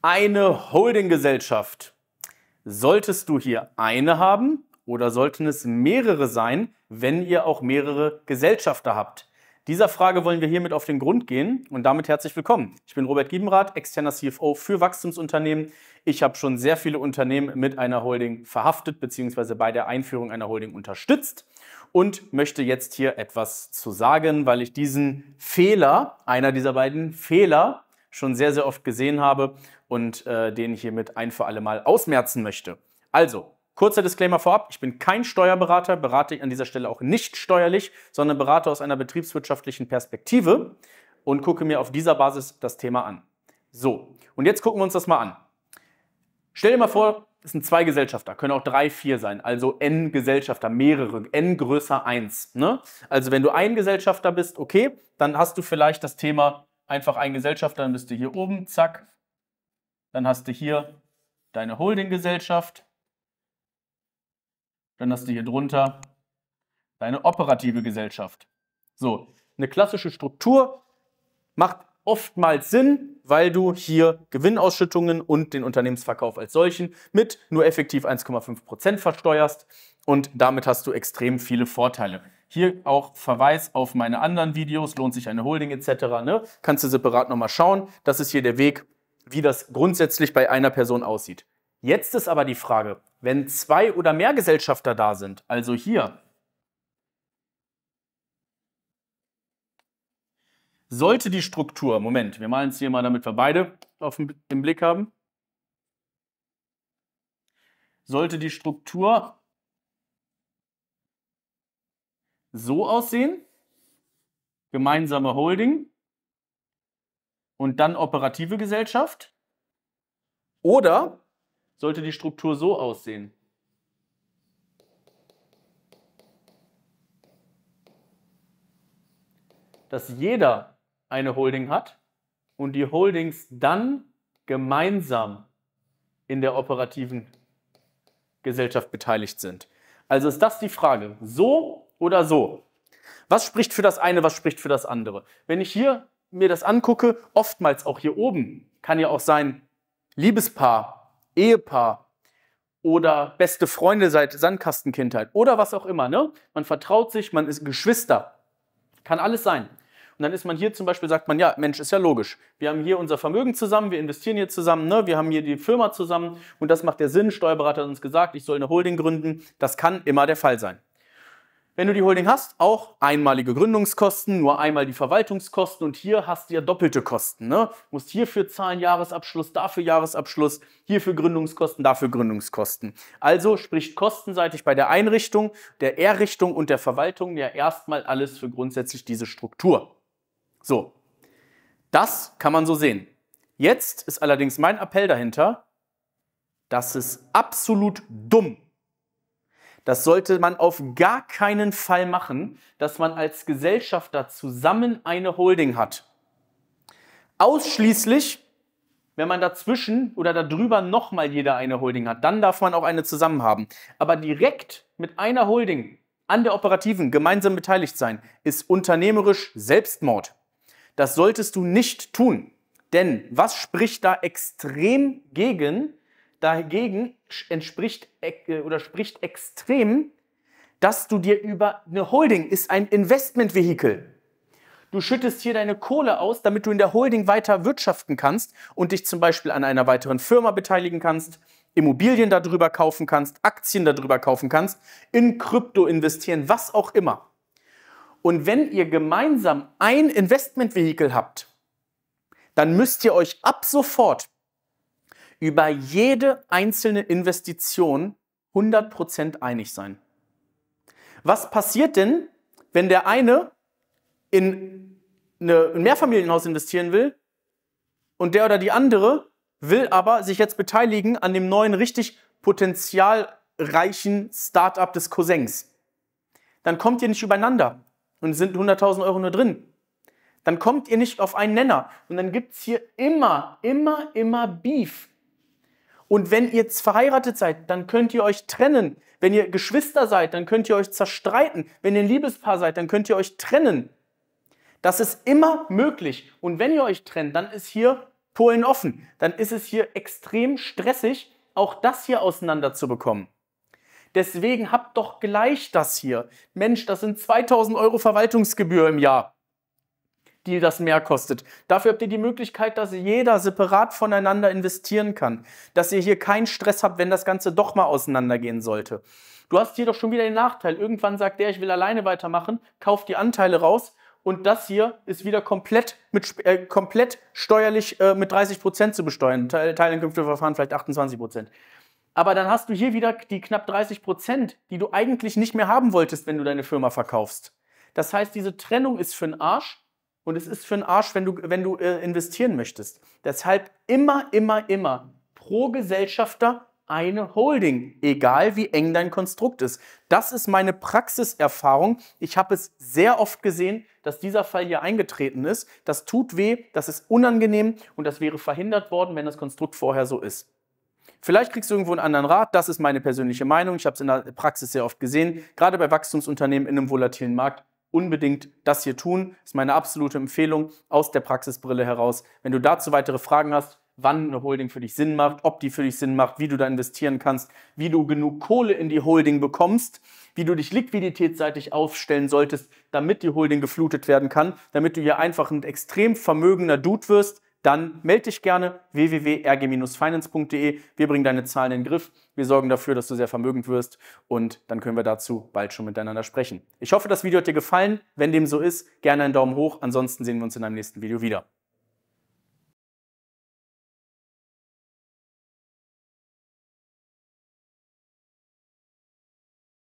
Eine Holdinggesellschaft. Solltest du hier eine haben oder sollten es mehrere sein, wenn ihr auch mehrere Gesellschafter habt? Dieser Frage wollen wir hiermit auf den Grund gehen und damit herzlich willkommen. Ich bin Robert Giebenrath, externer CFO für Wachstumsunternehmen. Ich habe schon sehr viele Unternehmen mit einer Holding verhaftet bzw. bei der Einführung einer Holding unterstützt und möchte jetzt hier etwas zu sagen, weil ich diesen Fehler, einer dieser beiden Fehler, schon sehr, sehr oft gesehen habe und äh, den ich hiermit ein für alle Mal ausmerzen möchte. Also, Kurzer Disclaimer vorab, ich bin kein Steuerberater, berate an dieser Stelle auch nicht steuerlich, sondern berate aus einer betriebswirtschaftlichen Perspektive und gucke mir auf dieser Basis das Thema an. So, und jetzt gucken wir uns das mal an. Stell dir mal vor, es sind zwei Gesellschafter, können auch drei, vier sein, also n Gesellschafter, mehrere, n größer 1. Ne? Also wenn du ein Gesellschafter bist, okay, dann hast du vielleicht das Thema einfach ein Gesellschafter, dann bist du hier oben, zack, dann hast du hier deine Holdinggesellschaft, dann hast du hier drunter deine operative Gesellschaft. So, eine klassische Struktur macht oftmals Sinn, weil du hier Gewinnausschüttungen und den Unternehmensverkauf als solchen mit nur effektiv 1,5 Prozent versteuerst und damit hast du extrem viele Vorteile. Hier auch Verweis auf meine anderen Videos, lohnt sich eine Holding etc. Ne? Kannst du separat nochmal schauen. Das ist hier der Weg, wie das grundsätzlich bei einer Person aussieht. Jetzt ist aber die Frage, wenn zwei oder mehr Gesellschafter da sind, also hier, sollte die Struktur, Moment, wir malen es hier mal, damit wir beide auf im Blick haben, sollte die Struktur so aussehen, gemeinsame Holding und dann operative Gesellschaft, oder sollte die Struktur so aussehen. Dass jeder eine Holding hat und die Holdings dann gemeinsam in der operativen Gesellschaft beteiligt sind. Also ist das die Frage, so oder so? Was spricht für das eine, was spricht für das andere? Wenn ich hier mir das angucke, oftmals auch hier oben, kann ja auch sein Liebespaar Ehepaar oder beste Freunde seit Sandkastenkindheit oder was auch immer. Ne? Man vertraut sich, man ist Geschwister. Kann alles sein. Und dann ist man hier zum Beispiel, sagt man, ja, Mensch, ist ja logisch. Wir haben hier unser Vermögen zusammen, wir investieren hier zusammen, ne? wir haben hier die Firma zusammen und das macht der Sinn. Steuerberater hat uns gesagt, ich soll eine Holding gründen. Das kann immer der Fall sein. Wenn du die Holding hast, auch einmalige Gründungskosten, nur einmal die Verwaltungskosten und hier hast du ja doppelte Kosten. Ne? Musst hierfür zahlen Jahresabschluss, dafür Jahresabschluss, hierfür Gründungskosten, dafür Gründungskosten. Also spricht kostenseitig bei der Einrichtung, der Errichtung und der Verwaltung ja erstmal alles für grundsätzlich diese Struktur. So, das kann man so sehen. Jetzt ist allerdings mein Appell dahinter, dass es absolut dumm das sollte man auf gar keinen Fall machen, dass man als Gesellschafter zusammen eine Holding hat. Ausschließlich, wenn man dazwischen oder darüber nochmal jeder eine Holding hat, dann darf man auch eine zusammen haben. Aber direkt mit einer Holding an der operativen gemeinsam beteiligt sein, ist unternehmerisch Selbstmord. Das solltest du nicht tun. Denn was spricht da extrem gegen, Dagegen entspricht äh, oder spricht extrem, dass du dir über eine Holding ist ein Investmentvehikel. Du schüttest hier deine Kohle aus, damit du in der Holding weiter wirtschaften kannst und dich zum Beispiel an einer weiteren Firma beteiligen kannst, Immobilien darüber kaufen kannst, Aktien darüber kaufen kannst, in Krypto investieren, was auch immer. Und wenn ihr gemeinsam ein Investmentvehikel habt, dann müsst ihr euch ab sofort über jede einzelne Investition 100% einig sein. Was passiert denn, wenn der eine in ein Mehrfamilienhaus investieren will und der oder die andere will aber sich jetzt beteiligen an dem neuen richtig potenzialreichen Startup des Cousins? Dann kommt ihr nicht übereinander und sind 100.000 Euro nur drin. Dann kommt ihr nicht auf einen Nenner und dann gibt es hier immer, immer, immer Beef. Und wenn ihr verheiratet seid, dann könnt ihr euch trennen. Wenn ihr Geschwister seid, dann könnt ihr euch zerstreiten. Wenn ihr ein Liebespaar seid, dann könnt ihr euch trennen. Das ist immer möglich. Und wenn ihr euch trennt, dann ist hier Polen offen. Dann ist es hier extrem stressig, auch das hier auseinander zu bekommen. Deswegen habt doch gleich das hier. Mensch, das sind 2000 Euro Verwaltungsgebühr im Jahr die das mehr kostet. Dafür habt ihr die Möglichkeit, dass jeder separat voneinander investieren kann. Dass ihr hier keinen Stress habt, wenn das Ganze doch mal auseinandergehen sollte. Du hast hier doch schon wieder den Nachteil. Irgendwann sagt der, ich will alleine weitermachen, kauft die Anteile raus und das hier ist wieder komplett, mit, äh, komplett steuerlich äh, mit 30 Prozent zu besteuern. Teileinkünfteverfahren vielleicht 28 Prozent. Aber dann hast du hier wieder die knapp 30 Prozent, die du eigentlich nicht mehr haben wolltest, wenn du deine Firma verkaufst. Das heißt, diese Trennung ist für den Arsch und es ist für den Arsch, wenn du, wenn du äh, investieren möchtest. Deshalb immer, immer, immer pro Gesellschafter eine Holding, egal wie eng dein Konstrukt ist. Das ist meine Praxiserfahrung. Ich habe es sehr oft gesehen, dass dieser Fall hier eingetreten ist. Das tut weh, das ist unangenehm und das wäre verhindert worden, wenn das Konstrukt vorher so ist. Vielleicht kriegst du irgendwo einen anderen Rat. Das ist meine persönliche Meinung. Ich habe es in der Praxis sehr oft gesehen, gerade bei Wachstumsunternehmen in einem volatilen Markt unbedingt das hier tun. Das ist meine absolute Empfehlung aus der Praxisbrille heraus. Wenn du dazu weitere Fragen hast, wann eine Holding für dich Sinn macht, ob die für dich Sinn macht, wie du da investieren kannst, wie du genug Kohle in die Holding bekommst, wie du dich liquiditätsseitig aufstellen solltest, damit die Holding geflutet werden kann, damit du hier einfach ein extrem vermögender Dude wirst, dann melde dich gerne www.rg-finance.de. Wir bringen deine Zahlen in den Griff. Wir sorgen dafür, dass du sehr vermögend wirst und dann können wir dazu bald schon miteinander sprechen. Ich hoffe, das Video hat dir gefallen. Wenn dem so ist, gerne einen Daumen hoch. Ansonsten sehen wir uns in einem nächsten Video wieder.